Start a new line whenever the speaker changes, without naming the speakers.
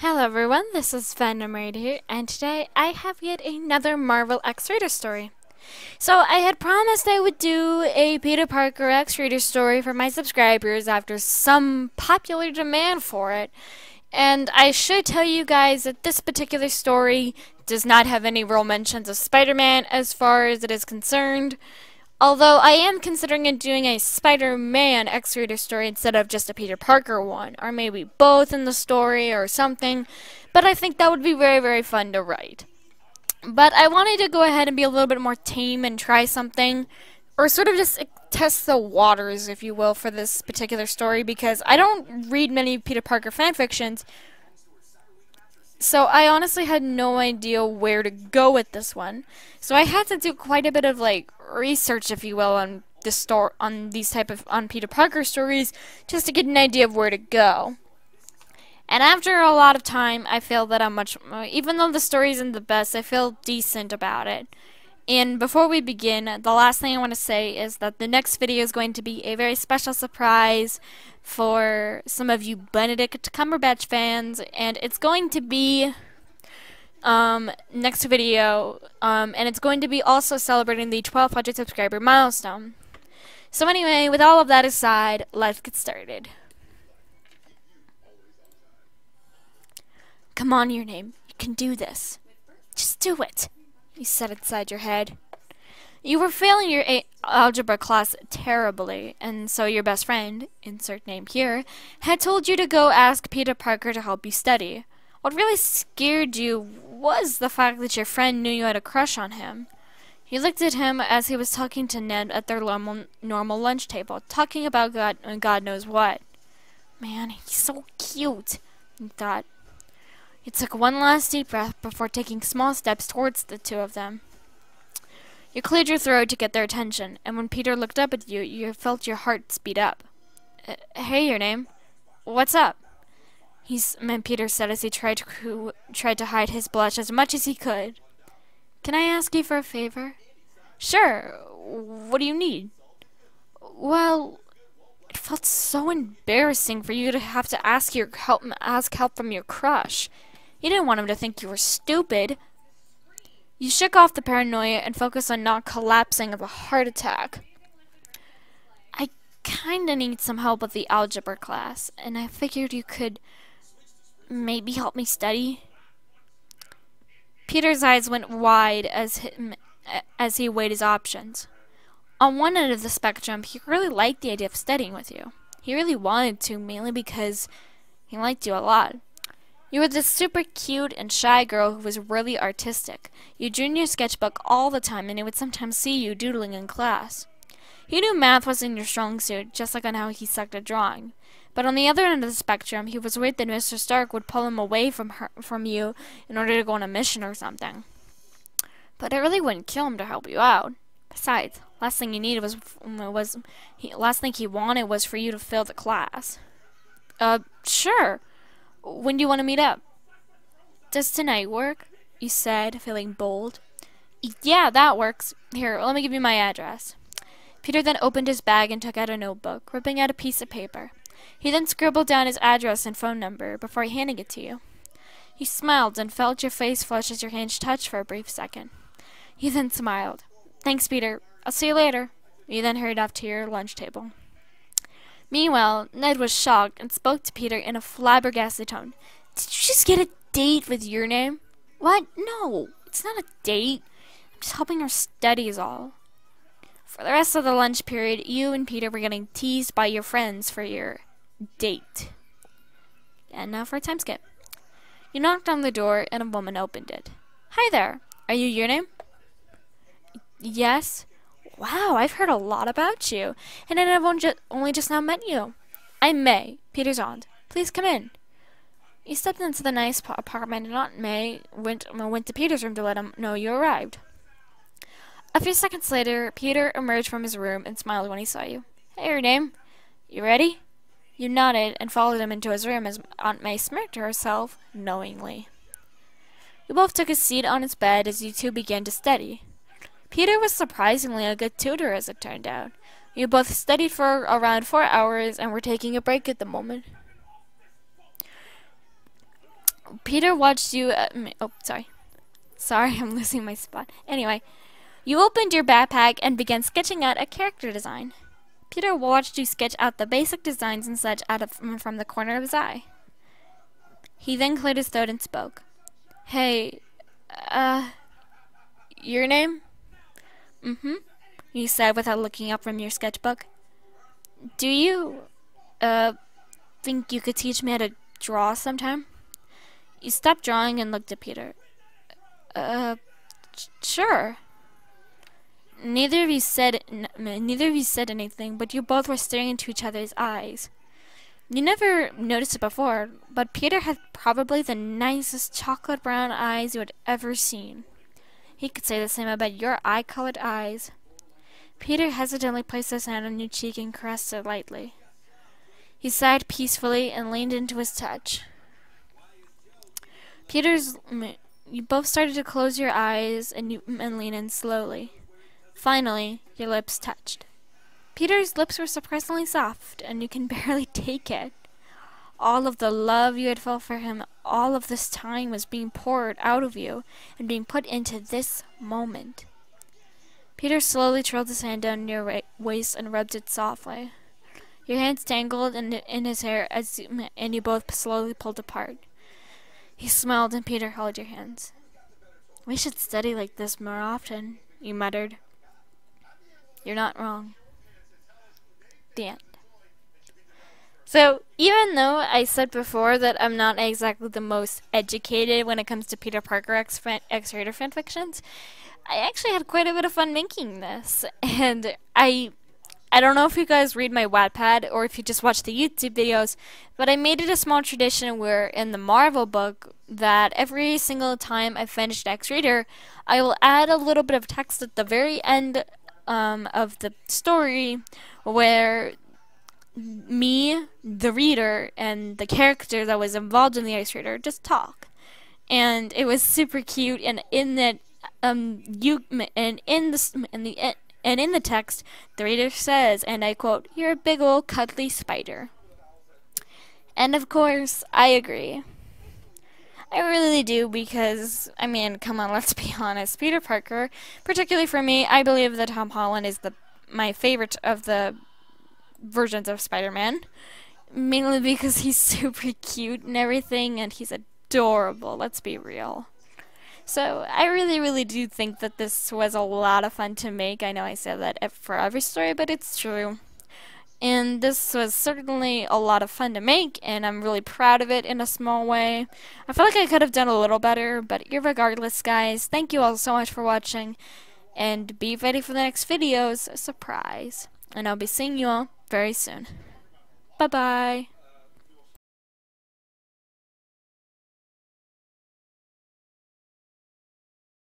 Hello everyone, this is Venom right here, and today I have yet another Marvel X-Rater story. So I had promised I would do a Peter Parker X-Rater story for my subscribers after some popular demand for it. And I should tell you guys that this particular story does not have any real mentions of Spider-Man as far as it is concerned. Although I am considering doing a Spider-Man X-Reader story instead of just a Peter Parker one, or maybe both in the story or something, but I think that would be very, very fun to write. But I wanted to go ahead and be a little bit more tame and try something, or sort of just uh, test the waters, if you will, for this particular story, because I don't read many Peter Parker fanfictions, so I honestly had no idea where to go with this one. So I had to do quite a bit of like research, if you will, on this store on these type of on Peter Parker stories, just to get an idea of where to go. And after a lot of time, I feel that I'm much, even though the story isn't the best, I feel decent about it. And before we begin, the last thing I want to say is that the next video is going to be a very special surprise for some of you Benedict Cumberbatch fans, and it's going to be um, next video, um, and it's going to be also celebrating the 1200 subscriber milestone. So anyway, with all of that aside, let's get started. Come on, your name. You can do this. Just do it you said inside your head. You were failing your algebra class terribly, and so your best friend, insert name here, had told you to go ask Peter Parker to help you study. What really scared you was the fact that your friend knew you had a crush on him. You looked at him as he was talking to Ned at their normal, normal lunch table, talking about God, and God knows what. Man, he's so cute, he thought. He took one last deep breath before taking small steps towards the two of them. You cleared your throat to get their attention, and when Peter looked up at you, you felt your heart speed up. Uh, hey, your name. What's up? He's, Peter said as he tried to, tried to hide his blush as much as he could. Can I ask you for a favor? Sure. What do you need? Well, it felt so embarrassing for you to have to ask your help ask help from your crush. You didn't want him to think you were stupid. You shook off the paranoia and focused on not collapsing of a heart attack. I kinda need some help with the algebra class, and I figured you could maybe help me study. Peter's eyes went wide as him, as he weighed his options. On one end of the spectrum, he really liked the idea of studying with you. He really wanted to, mainly because he liked you a lot. You were this super cute and shy girl who was really artistic. You drew in your sketchbook all the time, and he would sometimes see you doodling in class. He knew math wasn't your strong suit, just like on how he sucked at drawing. But on the other end of the spectrum, he was worried that Mr. Stark would pull him away from her, from you in order to go on a mission or something. But it really wouldn't kill him to help you out. Besides, last thing he needed was was he, last thing he wanted was for you to fail the class. Uh, sure. When do you want to meet up? Does tonight work? You said, feeling bold. Yeah, that works. Here, let me give you my address. Peter then opened his bag and took out a notebook, ripping out a piece of paper. He then scribbled down his address and phone number before handing it to you. He smiled and felt your face flush as your hands touched for a brief second. He then smiled. Thanks, Peter. I'll see you later. You then hurried off to your lunch table. Meanwhile, Ned was shocked and spoke to Peter in a flabbergasted tone. Did you just get a date with your name? What? No, it's not a date. I'm just helping her study is all. For the rest of the lunch period, you and Peter were getting teased by your friends for your date. And now for a time skip. You knocked on the door and a woman opened it. Hi there. Are you your name? Yes. Wow, I've heard a lot about you, and I've only just now met you. I'm May, Peter's aunt. Please come in. You stepped into the nice apartment, and Aunt May went, uh, went to Peter's room to let him know you arrived. A few seconds later, Peter emerged from his room and smiled when he saw you. Hey, your name? You ready? You nodded and followed him into his room as Aunt May smirked to herself knowingly. You both took a seat on his bed as you two began to study. Peter was surprisingly a good tutor, as it turned out. You both studied for around four hours and were taking a break at the moment. Peter watched you. Uh, oh, sorry. Sorry, I'm losing my spot. Anyway, you opened your backpack and began sketching out a character design. Peter watched you sketch out the basic designs and such out of from the corner of his eye. He then cleared his throat and spoke. Hey, uh, your name? Mm-hmm, he said without looking up from your sketchbook. Do you, uh, think you could teach me how to draw sometime? You stopped drawing and looked at Peter. Uh, sure. Neither of you said neither of you said anything, but you both were staring into each other's eyes. You never noticed it before, but Peter had probably the nicest chocolate brown eyes you had ever seen. He could say the same about your eye-colored eyes. Peter hesitantly placed his hand on your cheek and caressed it lightly. He sighed peacefully and leaned into his touch. Peter's you both started to close your eyes and, you, and lean in slowly. Finally, your lips touched. Peter's lips were surprisingly soft, and you can barely take it. All of the love you had felt for him all of this time was being poured out of you and being put into this moment. Peter slowly trailed his hand down your waist and rubbed it softly. Your hands tangled in, in his hair as you, and you both slowly pulled apart. He smiled and Peter held your hands. We should study like this more often, you muttered. You're not wrong. The end. So, even though I said before that I'm not exactly the most educated when it comes to Peter Parker X, X Rater fanfictions, I actually had quite a bit of fun making this. And I I don't know if you guys read my Wattpad or if you just watch the YouTube videos, but I made it a small tradition where in the Marvel book that every single time I finished X Reader, I will add a little bit of text at the very end um, of the story where me, the reader, and the character that was involved in the X Reader just talk. And it was super cute, and in that, um, you, and in the, in the, and in the text, the reader says, and I quote, You're a big old cuddly spider. And of course, I agree. I really do because, I mean, come on, let's be honest. Peter Parker, particularly for me, I believe that Tom Holland is the my favorite of the versions of Spider-Man. Mainly because he's super cute and everything, and he's adorable, let's be real. So I really, really do think that this was a lot of fun to make. I know I said that for every story, but it's true. And this was certainly a lot of fun to make, and I'm really proud of it in a small way. I feel like I could have done a little better, but regardless, guys, thank you all so much for watching, and be ready for the next videos, surprise. And I'll be seeing you all very soon. Bye-bye.